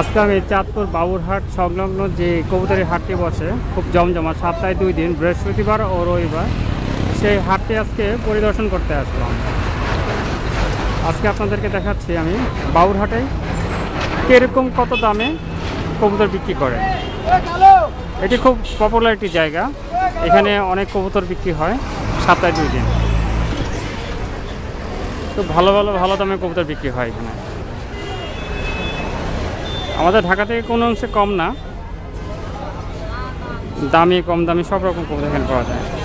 আজকে আমি চাঁদপুর বাবুরহাট সংলগ্ন যে কবুতরের হাটটি বসে, খুব জমজমা সপ্তাহে দুই দিন, বৃহস্পতিবার ও রবিবার। সেই হাটটি আজকে পরিদর্শন করতে আসলাম। আজকে আপনাদেরকে দেখাচ্ছি আমি বাবুরহাটে কীরকম কত দামে কবুতর বিক্রি করে। এটি খুব পপুলার একটি জায়গা। এখানে অনেক কবুতর বিক্রি হয় সপ্তাহে দুই দিন। তো ভালো ভালো ভালো দামে কবুতর বিক্রি হয় এখানে। আমাদের ঢাকা থেকে কোনো অংশে কম না। দামি, কম দামি সব রকম কম এখানে পাওয়া যায়।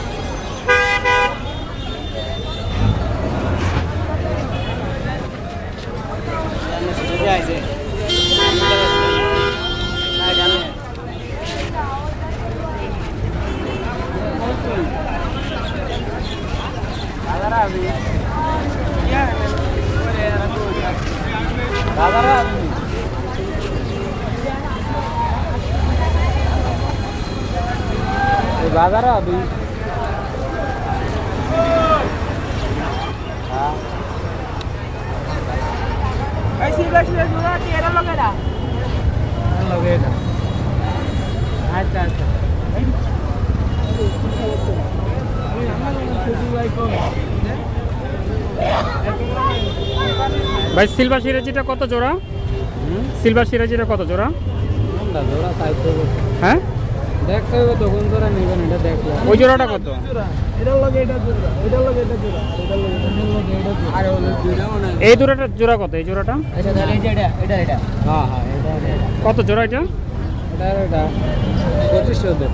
বাজারে আবি আচ্ছা আচ্ছা। ভাই সিলভার সিরাজিটা কত জোড়া? সিলভার সিরাজিটা কত জোড়া? জোড়া হ্যাঁ? দেখতে হবে তখন তোরা নেবেন এটা দেখলাম। ওই জোড়াটা কত? এটার লগে এটা জোড়া এটার লগে এটা জোড়া এটার লগে এটার লগে এটা জোড়া। আর ওই জোড়া না এই জোড়াটা জোড়া কত? এই জোড়াটা? আচ্ছা তাহলে এটা এটা এটা এটা। হ্যাঁ হ্যাঁ এটা। কত জোড়া এটা? এটা এটা। পঁচিশশো দেব।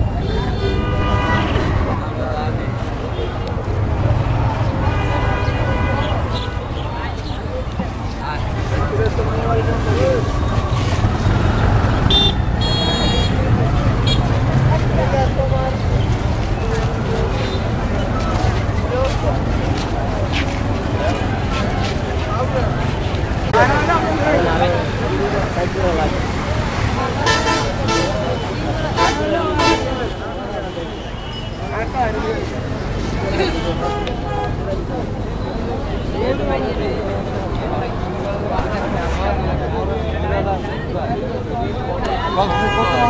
Vâng, có cái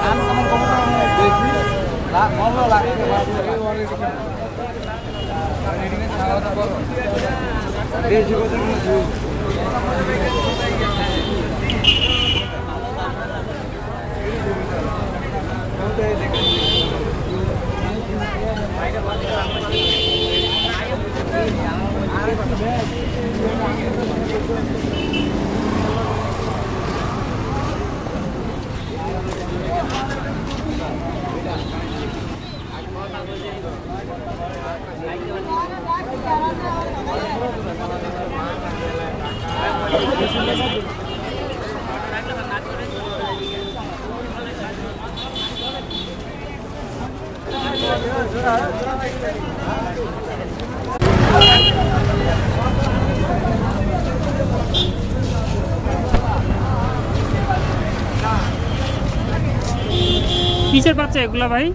án cảm ơn công an về phía đã có lo lại cái mà cái gọi đi Hãy subscribe cho kênh Ghiền Mì Gõ Để không bỏ lỡ những video hấp dẫn Thank you. bad. কিসের বাচ্চা এগুলা ভাই?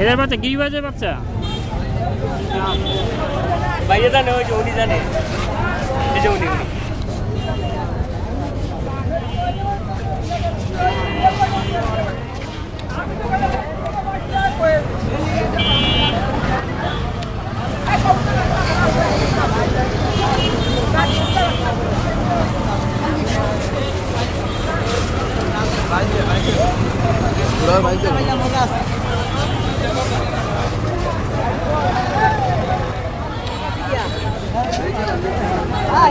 এদের বাচ্চা গিরিবাজের বাচ্চা? বাইরে জানে, ওই যে উনি জানে। এই যে উনি। naturalmente. Ah,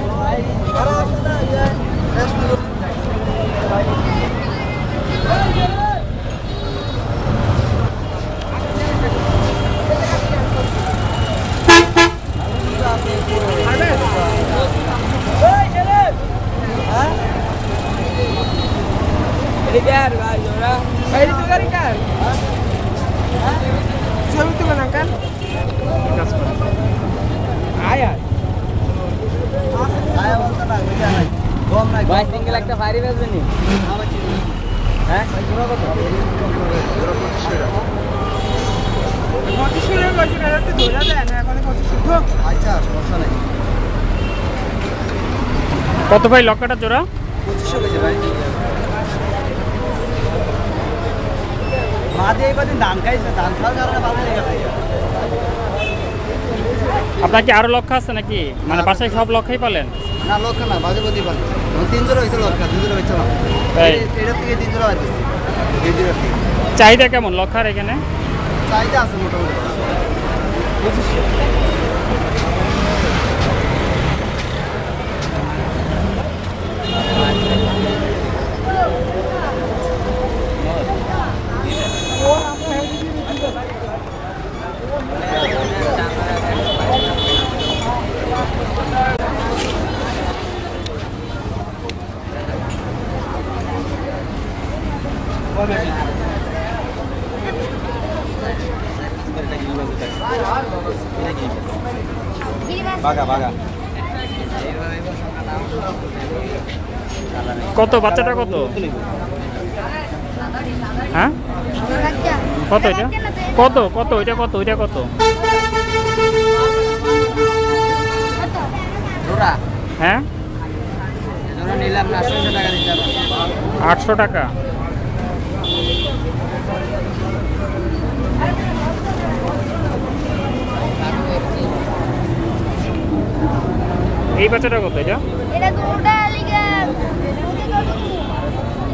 ভাই সিঙ্গেল একটা ফায়ারি বেচবে নি? হ্যাঁ? পঁচিশশো টাকা কইছি না এখন পঁচিশশো আচ্ছা সমস্যা নেই। কত ভাই লক্ষাটা জোড়া? পঁচিশশো কেজি ভাই। মা দিয়ে এবার ধান খাইছে ধান খাওয়ার কারণে বাজারে গেছে। আপনার কি আরও লক্ষ্য আছে নাকি? মানে বাসায় সব লক্ষ্যই পালেন? না লক্ষ্য না বাজে প্রতি পারে তিন জোড়া হয়েছে লক্ষ্য। দুই জোড়া হয়েছে না? এটার থেকে তিন জোড়া হয়েছে জোড়া চাহিদা কেমন লক্ষার এখানে? চাহিদা আছে মোটামুটি। বাগা কত? বাচ্চাটা কত? হ্যাঁ? কত এটা? কত কত? এটা কত? এটা কত? হ্যাঁ? আটশো টাকা দিতে হবে আটশো টাকা এই বাচ্চাটা কত এটা? এটা দুটা লিগে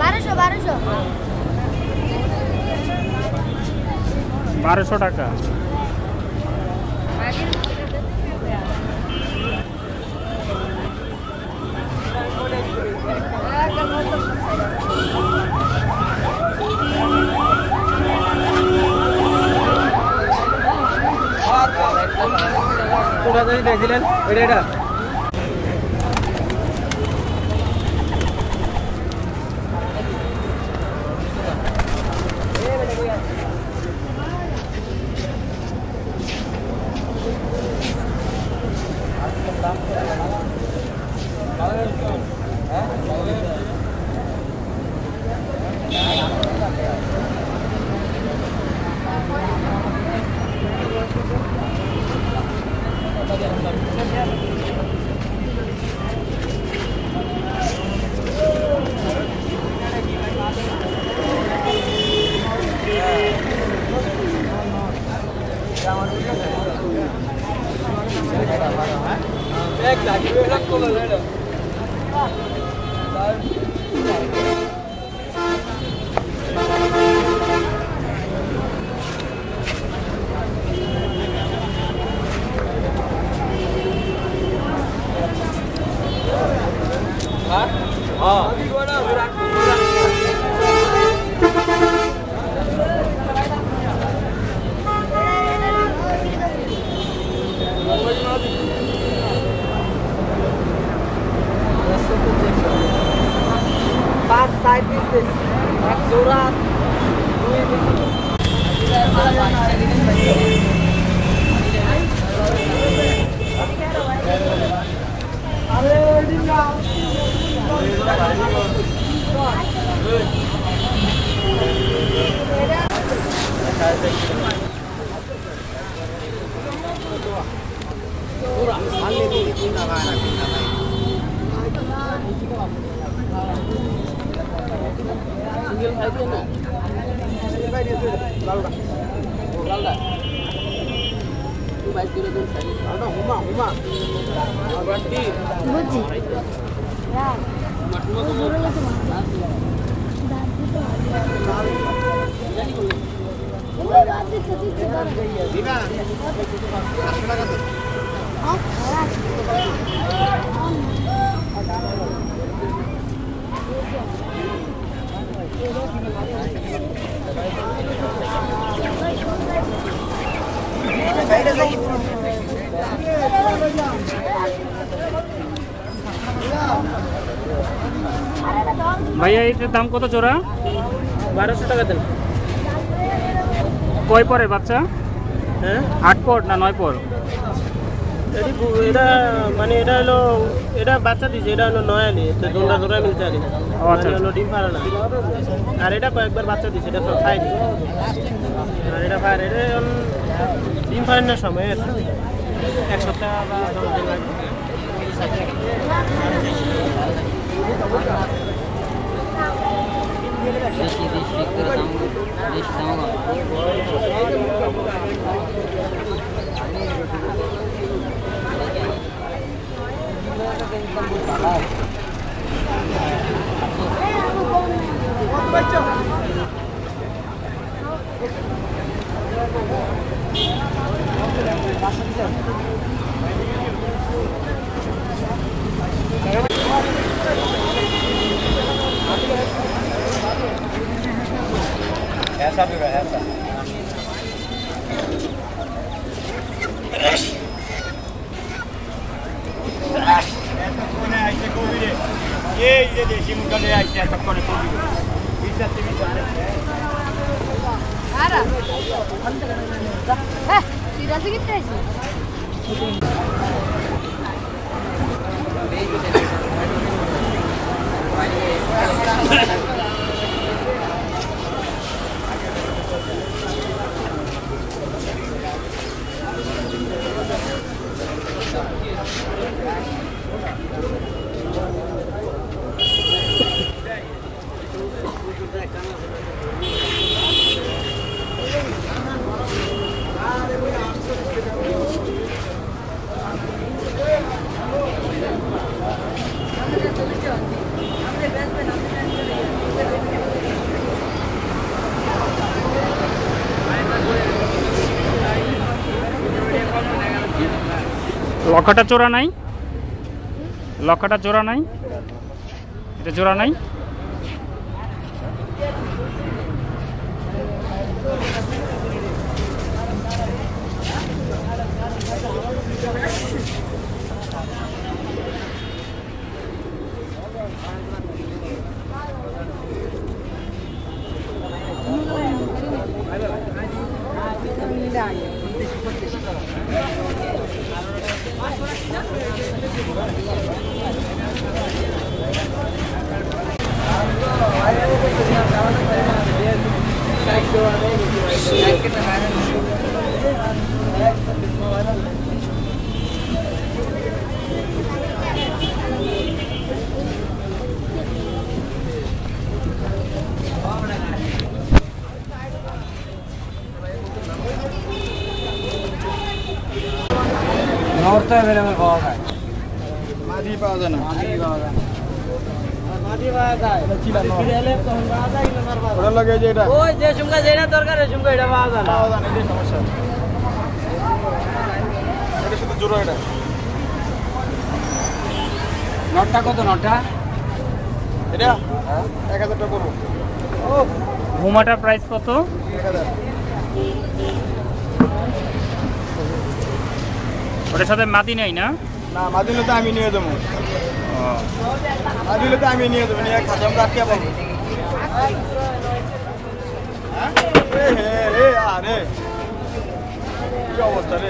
বারোশো বারোশো। বারোশো টাকা। থেকে দেখছিলেন এটা এটা। 뭐지? 야. 모르겠어. 나 ভাইয়া এটার দাম কত জোড়া? বারোশো টাকা দেন। কয় পরে বাচ্চা? হ্যাঁ? আট পর না নয় পর? এটা মানে এটা হলো এটা বাচ্চা দিছে এটা হলো জোড়া মিলতে ও, আচ্ছা, হলো ডিম পারে না আর এটা কয়েকবার বাচ্চা দিছে এটা খাই আর এটা ডিম পারেন সময়। এক সপ্তাহ বা দশ দিন লাগবে হ্যাঁ লক্ষাটা জোড়া নাই। লক্ষাটা জোড়া নাই। এটা জোড়া নাই। পাওয়া যায় মাদি পাওয়া যায় না মাটি পাওয়া যায় ফিরে তখন পাওয়া যায় কিন্তু মার পাওয়া যায়? ওটার লাগে যে এটা। ওই যে সুমকা যেটা দরকার ওই সুমকা এটা পাওয়া যায় না। পাওয়া যায় না এটাই সমস্যা। এটা শুধু জোড়া এটা। নটটা কত নটটা? এটা? এক হাজার টাকা করব। ঘুমাটার প্রাইস কত? ওটার সাথে মাদি নেই না? না মাদিলে আমি নিয়ে দেবো মাদিলে তো আমি নিয়ে দেবো নিয়ে খাতাম রাখতে পারব হ্যাঁ? আরে। কি অবস্থা রে?